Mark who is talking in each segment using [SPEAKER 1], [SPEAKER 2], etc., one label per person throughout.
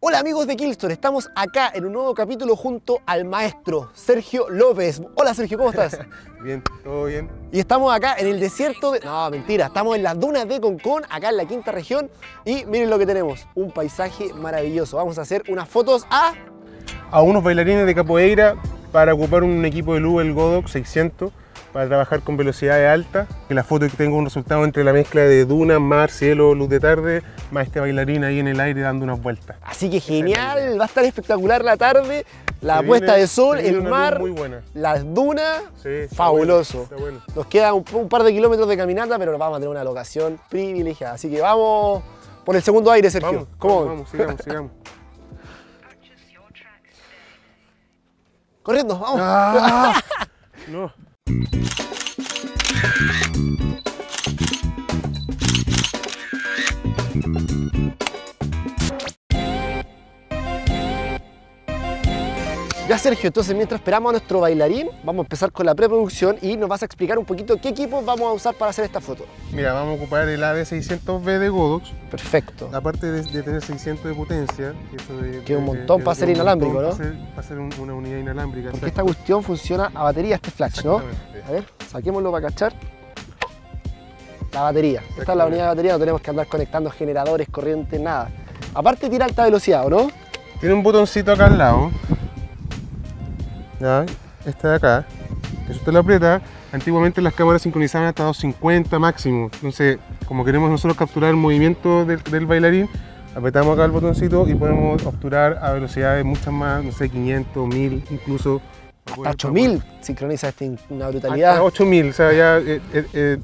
[SPEAKER 1] Hola amigos de Killstone, estamos acá en un nuevo capítulo junto al maestro Sergio López. Hola Sergio, ¿cómo estás?
[SPEAKER 2] Bien, todo bien.
[SPEAKER 1] Y estamos acá en el desierto de... No, mentira, estamos en las dunas de Concón, acá en la quinta región. Y miren lo que tenemos, un paisaje maravilloso. Vamos a hacer unas fotos a...
[SPEAKER 2] A unos bailarines de capoeira para ocupar un equipo de luz, el Godox 600, para trabajar con velocidades altas. Que la foto que tengo un resultado entre la mezcla de duna, mar, cielo, luz de tarde, más este bailarín ahí en el aire dando unas vueltas.
[SPEAKER 1] Así que genial, va a estar espectacular la tarde, la
[SPEAKER 2] Se
[SPEAKER 1] puesta
[SPEAKER 2] viene-
[SPEAKER 1] de sol, el mar,
[SPEAKER 2] Muy buena.
[SPEAKER 1] las dunas.
[SPEAKER 2] Sí, está
[SPEAKER 1] Fabuloso.
[SPEAKER 2] bueno, está bueno.
[SPEAKER 1] Nos queda un, un par de kilómetros de caminata, pero nos vamos a tener una locación privilegiada. Así que vamos por el segundo aire, Sergio.
[SPEAKER 2] Vamos,
[SPEAKER 1] ¿Cómo?
[SPEAKER 2] vamos, vamos, sigamos, sigamos.
[SPEAKER 1] Corriendo, vamos.
[SPEAKER 2] Ah, no.
[SPEAKER 1] Ya, Sergio, entonces mientras esperamos a nuestro bailarín, vamos a empezar con la preproducción y nos vas a explicar un poquito qué equipos vamos a usar para hacer esta foto.
[SPEAKER 2] Mira, vamos a ocupar el AD600B de Godox.
[SPEAKER 1] Perfecto.
[SPEAKER 2] Aparte de, de tener 600 de potencia, que, eso de-
[SPEAKER 1] Que un montón
[SPEAKER 2] de-
[SPEAKER 1] para ser inalámbrico, ¿no?
[SPEAKER 2] Para ser, para ser un- una unidad inalámbrica.
[SPEAKER 1] Porque esta cuestión funciona a batería, este flash, ¿no? A ver, saquémoslo para cachar. La batería. Esta es la unidad de batería, no tenemos que andar conectando generadores, corrientes, nada. Aparte tira alta velocidad, ¿o no?
[SPEAKER 2] Tiene un botoncito acá al lado. Ya, este de acá. Que usted lo aprieta, antiguamente las cámaras sincronizaban hasta 250 máximo. Entonces, como queremos nosotros capturar el movimiento del, del bailarín, apretamos acá el botoncito y podemos obturar a velocidades muchas más, no sé, 500, 1000, incluso.
[SPEAKER 1] Hasta 8000 sincroniza este, una brutalidad.
[SPEAKER 2] Hasta 8000, o sea, ya eh, eh, eh,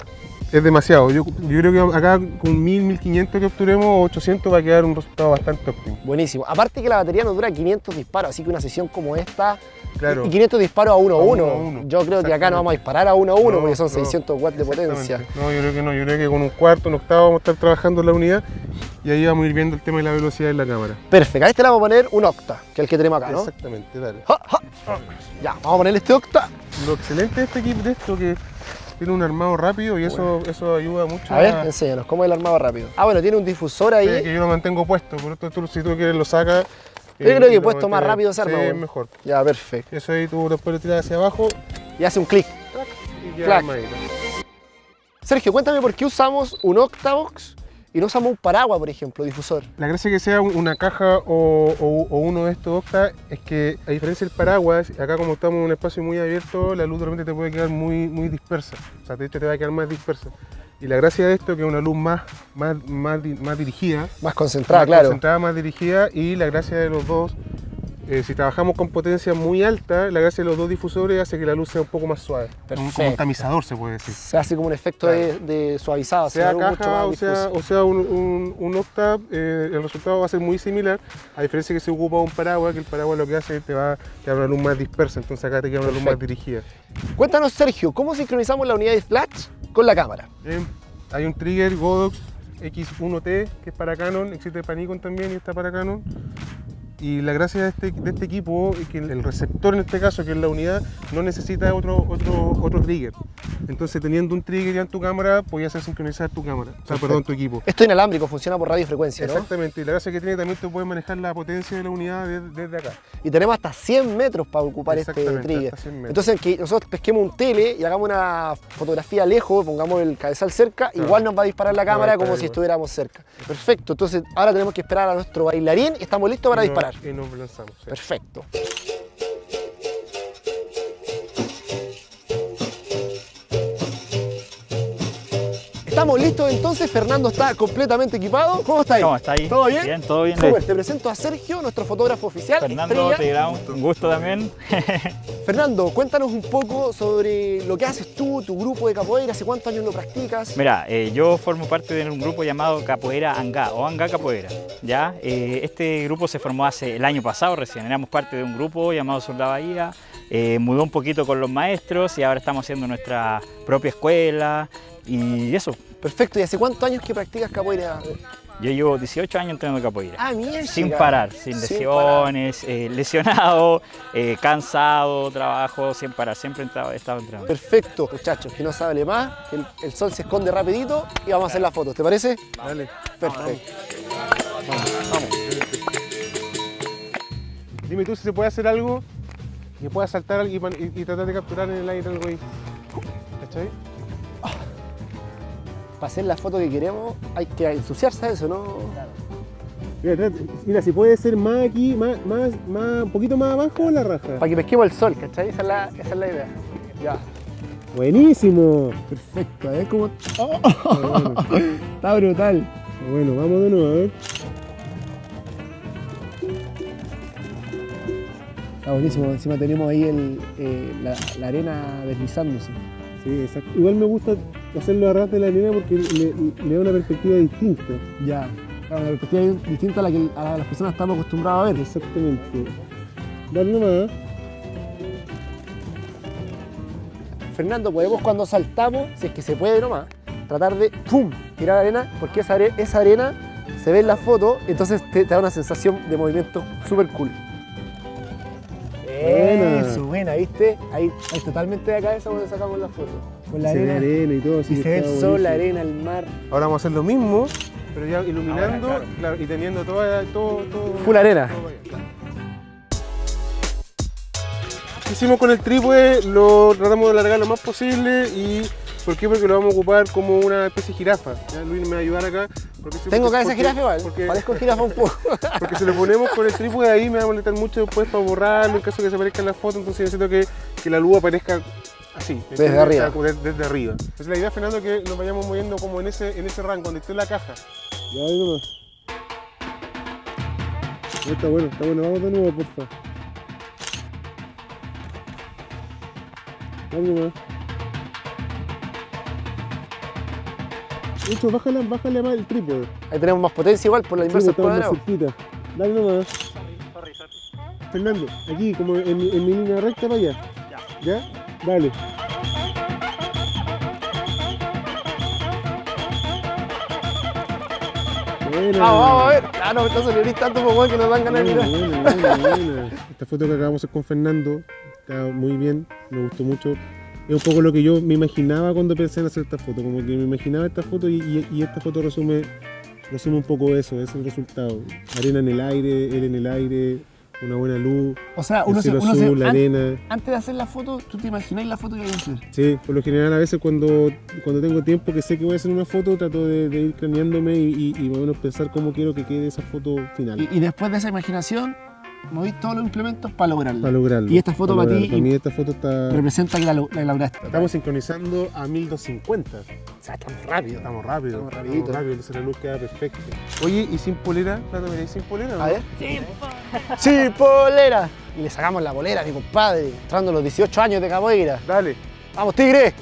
[SPEAKER 2] es demasiado. Yo, yo creo que acá con 1000, 1500 que obturemos, 800 va a quedar un resultado bastante óptimo.
[SPEAKER 1] Buenísimo. Aparte que la batería nos dura 500 disparos, así que una sesión como esta
[SPEAKER 2] Claro.
[SPEAKER 1] y 500 disparos a 1 a
[SPEAKER 2] A
[SPEAKER 1] 1.
[SPEAKER 2] uno a uno,
[SPEAKER 1] Yo creo que acá no vamos a disparar a 1 a 1
[SPEAKER 2] No,
[SPEAKER 1] porque son
[SPEAKER 2] no,
[SPEAKER 1] 600 watts de potencia.
[SPEAKER 2] No, yo creo que no, yo creo que con un cuarto, un octavo vamos a estar trabajando en la unidad y ahí vamos a ir viendo el tema de la velocidad de la cámara.
[SPEAKER 1] Perfecto. A este le vamos a poner un octa, que es el que tenemos acá, ¿no?
[SPEAKER 2] Exactamente, dale.
[SPEAKER 1] Ya, vamos a ponerle este octa.
[SPEAKER 2] Lo excelente de este equipo de esto que tiene un armado rápido y eso, eso ayuda mucho
[SPEAKER 1] A ver, enséñanos, ¿cómo es el armado rápido? Ah, bueno, tiene un difusor ahí.
[SPEAKER 2] Sí, que yo lo mantengo puesto, por esto tú, si tú quieres lo sacas.
[SPEAKER 1] Yo
[SPEAKER 2] eh,
[SPEAKER 1] creo que
[SPEAKER 2] y lo
[SPEAKER 1] puesto más rápido se arma,
[SPEAKER 2] Sí, es
[SPEAKER 1] bueno.
[SPEAKER 2] mejor.
[SPEAKER 1] Ya, perfecto.
[SPEAKER 2] Eso ahí tú después lo tiras hacia abajo
[SPEAKER 1] Y hace un clic.
[SPEAKER 2] y armadito.
[SPEAKER 1] Sergio, cuéntame por qué usamos un octavox y no usamos un paraguas, por ejemplo, difusor.
[SPEAKER 2] La gracia que sea un- una caja o, o- o uno de estos octa es que a diferencia del paraguas, acá como estamos en un espacio muy abierto, la luz de repente te puede quedar muy, muy dispersa. O sea, de hecho te va a quedar más dispersa. Y la gracia de esto es que es una luz más, más, más, más dirigida,
[SPEAKER 1] Más concentrada,
[SPEAKER 2] más
[SPEAKER 1] claro.
[SPEAKER 2] concentrada, más dirigida y la gracia de los dos, eh, si trabajamos con potencia muy alta, la gracia de los dos difusores hace que la luz sea un poco más suave. Como- un tamizador se puede decir.
[SPEAKER 1] Se hace como un efecto de, de suavizado,
[SPEAKER 2] sea
[SPEAKER 1] mucho
[SPEAKER 2] caja
[SPEAKER 1] más
[SPEAKER 2] o sea, o sea un, un, un octa, eh, el resultado va a ser muy similar, a diferencia que se ocupa un paraguas, que el paraguas lo que hace es te va a dar una luz más dispersa, entonces acá te queda una luz más dirigida.
[SPEAKER 1] Cuéntanos, Sergio, ¿cómo sincronizamos la unidad de flash con la cámara?
[SPEAKER 2] Bien, hay un trigger Godox X1T que es para Canon, existe para Nikon también y está para Canon. Y la gracia de este, de este equipo es que el receptor en este caso, que es la unidad, no necesita otro, otro, otro trigger. Entonces teniendo un trigger ya en tu cámara, podías hacer sincronizar tu cámara, o sea, perdón, tu equipo.
[SPEAKER 1] Esto inalámbrico, funciona por radiofrecuencia, ¿no?
[SPEAKER 2] Exactamente, y la gracia que tiene también te puedes manejar la potencia de la unidad desde, desde acá.
[SPEAKER 1] Y tenemos hasta 100 metros para ocupar este trigger.
[SPEAKER 2] hasta 100 metros.
[SPEAKER 1] Entonces, que nosotros pesquemos un tele y hagamos una fotografía lejos, pongamos el cabezal cerca,
[SPEAKER 2] Claro.
[SPEAKER 1] igual nos va a disparar la cámara como si
[SPEAKER 2] igual.
[SPEAKER 1] estuviéramos cerca. Perfecto, entonces ahora tenemos que esperar a nuestro bailarín y estamos listos para disparar.
[SPEAKER 2] Y nos lanzamos. sí.
[SPEAKER 1] Perfecto. Estamos listos entonces, Fernando está completamente equipado. ¿Cómo está ahí?
[SPEAKER 3] ¿Cómo está ahí?
[SPEAKER 1] ¿Todo bien?
[SPEAKER 3] Bien, todo bien.
[SPEAKER 1] Súper, te presento a Sergio, nuestro fotógrafo oficial.
[SPEAKER 3] Fernando
[SPEAKER 1] estrella.
[SPEAKER 3] Tegrao, un gusto también.
[SPEAKER 1] Fernando, cuéntanos un poco sobre lo que haces tú, tu grupo de capoeira, hace cuántos años lo practicas.
[SPEAKER 3] Mira, eh, yo formo parte de un grupo llamado Capoeira Angá o Angá Capoeira. ¿ya? Eh, este grupo se formó hace el año pasado recién, éramos parte de un grupo llamado Sur la Bahía, eh, mudó un poquito con los maestros y ahora estamos haciendo nuestra propia escuela y eso.
[SPEAKER 1] Perfecto, ¿y hace cuántos años que practicas capoeira?
[SPEAKER 3] Yo llevo 18 años entrenando capoeira.
[SPEAKER 1] Ah, mierda.
[SPEAKER 3] Sin parar, sin
[SPEAKER 1] Sin
[SPEAKER 3] lesiones, eh, lesionado, eh, cansado, trabajo, sin parar, siempre he estado, entrenando.
[SPEAKER 1] Perfecto, muchachos, que no se hable más, que el, el sol se esconde rapidito y vamos a hacer las fotos, ¿te parece?
[SPEAKER 2] Dale.
[SPEAKER 1] Perfecto. Vamos, vamos.
[SPEAKER 2] Dime tú si se puede hacer algo que pueda saltar y, y- y tratar de capturar en el aire algo ahí. ¿Cachai?
[SPEAKER 1] Para hacer la foto que queremos hay que ensuciarse a eso, ¿no?
[SPEAKER 2] Mira, si puede ser más aquí, más, más, más, un poquito más abajo la raja.
[SPEAKER 1] Para que pesquemos el sol, ¿cachai? Esa es la, esa es la idea. Ya.
[SPEAKER 2] Buenísimo.
[SPEAKER 1] Perfecto, ¿eh? Como...
[SPEAKER 2] bueno.
[SPEAKER 1] Está brutal.
[SPEAKER 2] Bueno, vamos de nuevo, a ver.
[SPEAKER 1] Está buenísimo. Encima tenemos ahí el, eh, la, la arena deslizándose.
[SPEAKER 2] Sí, exacto. Igual me gusta hacerlo a ras de la arena porque le, le da una perspectiva distinta.
[SPEAKER 1] Ya. Una perspectiva distinta a la que a las personas estamos acostumbrados a ver.
[SPEAKER 2] Exactamente. Dale nomás.
[SPEAKER 1] Fernando, podemos cuando saltamos, si es que se puede nomás, tratar de ¡pum! tirar arena, porque esa, are- esa arena se ve en la foto, entonces te, te da una sensación de movimiento súper cool.
[SPEAKER 2] Buena,
[SPEAKER 1] ¿viste? Ahí, ahí totalmente de cabeza cuando sacamos la foto. Con la
[SPEAKER 2] se ve
[SPEAKER 1] arena.
[SPEAKER 2] arena y todo. así
[SPEAKER 1] Y se ve el sol, la arena, el mar.
[SPEAKER 2] Ahora vamos a hacer lo mismo, pero ya iluminando
[SPEAKER 3] Ahora,
[SPEAKER 2] claro, y teniendo toda, todo, todo.
[SPEAKER 1] Full arena.
[SPEAKER 2] todo allá. ¿Qué hicimos con el trípode? Lo tratamos de alargar lo más posible y ¿por qué? Porque lo vamos a ocupar como una especie de jirafa. ¿ya? Luis me va a ayudar acá. Porque
[SPEAKER 1] Tengo cabeza de jirafa igual.
[SPEAKER 2] Porque,
[SPEAKER 1] Parezco jirafa un poco.
[SPEAKER 2] porque si lo ponemos con el trípode ahí me va a molestar mucho después para borrarlo en caso de que se aparezca en la foto. Entonces necesito que, que la luz aparezca así.
[SPEAKER 1] Desde arriba.
[SPEAKER 2] Desde, desde arriba. Entonces la idea, Fernando, es que nos vayamos moviendo como en ese, en ese rango, donde esté la caja. Ya, ahí nomás. Está bueno, está bueno. Vamos de nuevo, por favor. Dale De hecho, bájale, bájale más el trípode.
[SPEAKER 1] Ahí tenemos más potencia igual por la inversa
[SPEAKER 2] Sí, cerquita. Dale nomás. Fernando, aquí, como en, mi- en mi línea recta para allá. ¿Ya? Dale. Buena.
[SPEAKER 1] Vamos, vamos a ver. Ah, no, no se tanto como que nos dan ganas de mirar.
[SPEAKER 2] buena, buena, buena. Esta foto que acabamos de hacer con Fernando está muy bien, me gustó mucho. Es un poco lo que yo me imaginaba cuando pensé en hacer esta foto, como que me imaginaba esta foto y, y- y esta foto resume, resume un poco eso, es el resultado. Arena en el aire, él en el aire, una buena luz,
[SPEAKER 1] O sea,
[SPEAKER 2] el
[SPEAKER 1] uno se,
[SPEAKER 2] cielo
[SPEAKER 1] uno se-
[SPEAKER 2] azul, la
[SPEAKER 1] an-
[SPEAKER 2] arena.
[SPEAKER 1] antes de hacer la foto, tú te imagináis la foto que hay que hacer.
[SPEAKER 2] Sí, por lo general a veces cuando, cuando tengo tiempo que sé que voy a hacer una foto, trato de, de ir craneándome y, y, y más o menos pensar cómo quiero que quede esa foto final.
[SPEAKER 1] Y, y después de esa imaginación, movís todos los implementos para lograrla.
[SPEAKER 2] para lograrlo.
[SPEAKER 1] Y esta foto para ti-
[SPEAKER 2] lograrlo. Para mí esta foto está...
[SPEAKER 1] Representa que la, la elaboraste.
[SPEAKER 2] Estamos sincronizando a 1250.
[SPEAKER 1] O sea, estamos rápido.
[SPEAKER 2] Estamos rápido.
[SPEAKER 1] Estamos rapiditos.
[SPEAKER 2] rápido, entonces la luz queda perfecta. Oye, ¿y sin polera? ¿La tomaréis sin polera?
[SPEAKER 1] A
[SPEAKER 2] no?
[SPEAKER 1] ver. ¡Sí, polera! Y le sacamos la polera a mi compadre, entrando los 18 años de capoeira.
[SPEAKER 2] Dale.
[SPEAKER 1] ¡Vamos, tigre!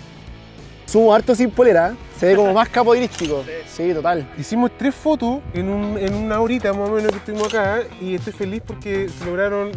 [SPEAKER 1] Sumo harto sin polera, se ve como más capoeirístico. Sí, total.
[SPEAKER 2] Hicimos tres fotos en, un- en una horita más o menos que estuvimos acá y estoy feliz porque se lograron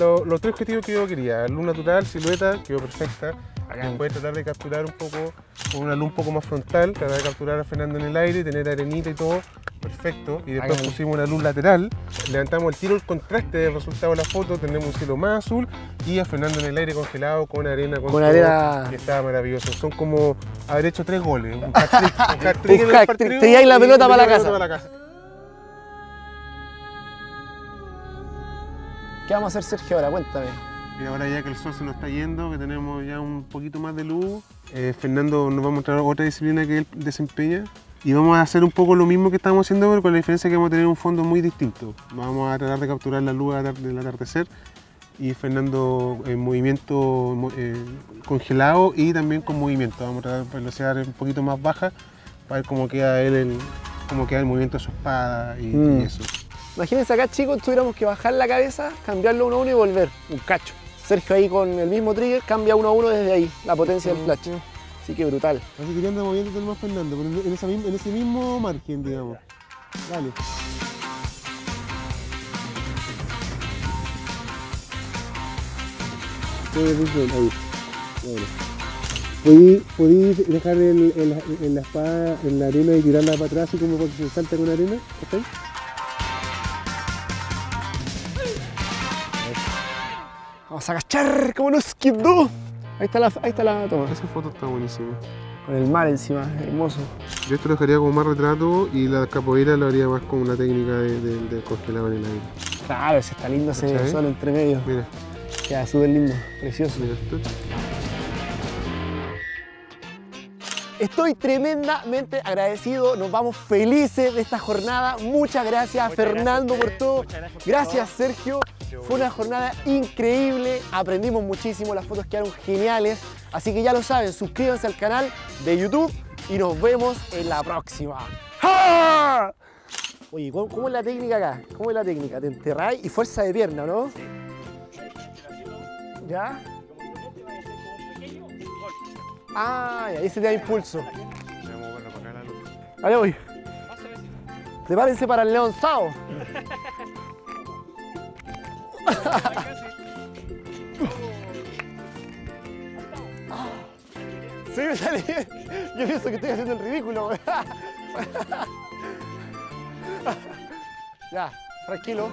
[SPEAKER 2] lo- los tres objetivos que yo quería. Luz natural, silueta, quedó perfecta. Después tratar de capturar un poco con una luz un poco más frontal, tratar de capturar a Fernando en el aire, tener arenita y todo, perfecto. Y después pusimos una luz lateral, levantamos el tiro, el contraste del resultado de la foto, tenemos un cielo más azul y a Fernando en el aire congelado con arena. Con,
[SPEAKER 1] Con arena-
[SPEAKER 2] Y estaba maravilloso. Son como haber hecho tres goles. Un hat-trick. Un hat-trick
[SPEAKER 1] Te la pelota para la
[SPEAKER 2] lleváis
[SPEAKER 1] casa.
[SPEAKER 2] para casa.
[SPEAKER 1] ¿Qué vamos a hacer, Sergio, ahora? Cuéntame.
[SPEAKER 2] Y ahora ya que el sol se nos está yendo, que tenemos ya un poquito más de luz, eh, Fernando nos va a mostrar otra disciplina que él desempeña. Y vamos a hacer un poco lo mismo que estamos haciendo, pero con la diferencia que vamos a tener un fondo muy distinto. Vamos a tratar de capturar la luz del atardecer y Fernando en movimiento mo- eh, congelado y también con movimiento. Vamos a tratar de velocidad un poquito más baja para ver cómo queda él, el, cómo queda el movimiento de su espada y, y
[SPEAKER 1] Mm.
[SPEAKER 2] eso.
[SPEAKER 1] Imagínense acá, chicos, tuviéramos que bajar la cabeza, cambiarlo uno a uno y volver. Un cacho. Sergio ahí con el mismo trigger cambia uno a uno desde ahí, la potencia del flash. Así que brutal.
[SPEAKER 2] Así que ya anda moviéndote más Fernando, pero en, esa ese mismo margen, digamos. Dale. Ahí. Bueno. Podí, podí dejar el, el- el- la espada en la arena y tirarla para atrás así como cuando se salta con arena, ¿está
[SPEAKER 1] Vamos a agachar como nos quedó. Ahí está la, ahí está la toma.
[SPEAKER 2] Esa foto está buenísima.
[SPEAKER 1] Con el mar encima, hermoso.
[SPEAKER 2] Yo esto lo dejaría como más retrato y la capoeira lo haría más como una técnica de, de, de congelado en el aire.
[SPEAKER 1] Claro, ese está lindo ese sol entre medio.
[SPEAKER 2] Mira,
[SPEAKER 1] Queda súper lindo, precioso.
[SPEAKER 2] mira esto.
[SPEAKER 1] Estoy tremendamente agradecido, nos vamos felices de esta jornada. Muchas gracias
[SPEAKER 3] Muchas
[SPEAKER 1] Fernando
[SPEAKER 3] gracias
[SPEAKER 1] por todo.
[SPEAKER 3] muchas gracias por
[SPEAKER 1] Gracias Sergio. Fue una jornada increíble, aprendimos muchísimo, las fotos quedaron geniales. Así que ya lo saben, suscríbanse al canal de YouTube y nos vemos en la próxima. ¡Ja! Oye, ¿cómo, cómo es la técnica acá? ¿Cómo es la técnica? Te enterráis y fuerza de pierna, ¿no? ¿Ya? Ah, ya, ese te da impulso.
[SPEAKER 2] Vamos a moverlo para acá la luz.
[SPEAKER 1] Allá voy. Prepárense para el león Sao. Sí, me sale bien. Yo pienso que estoy haciendo el ridículo. ya, tranquilo.